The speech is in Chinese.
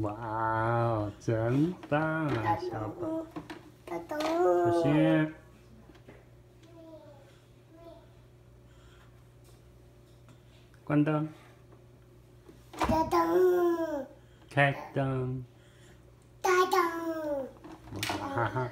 哇哦，真棒啊，小宝！小心！关灯。开灯。开灯。开灯。哈哈。